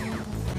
Yeah.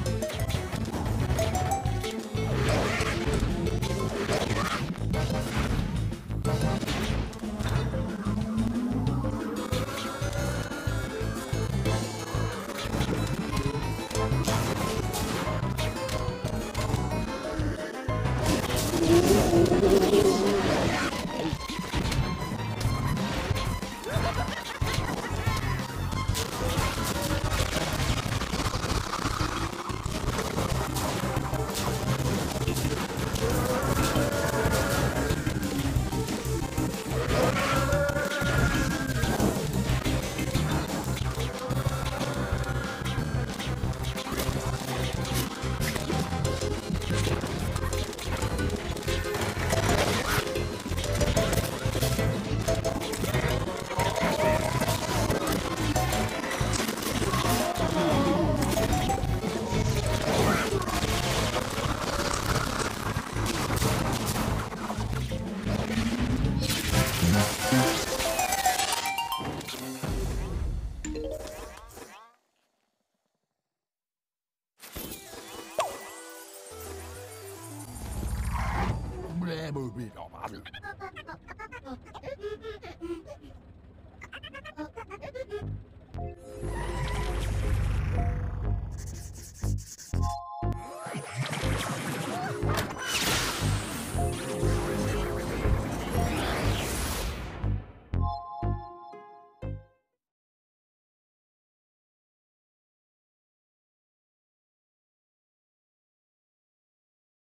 Blah, blah, blah.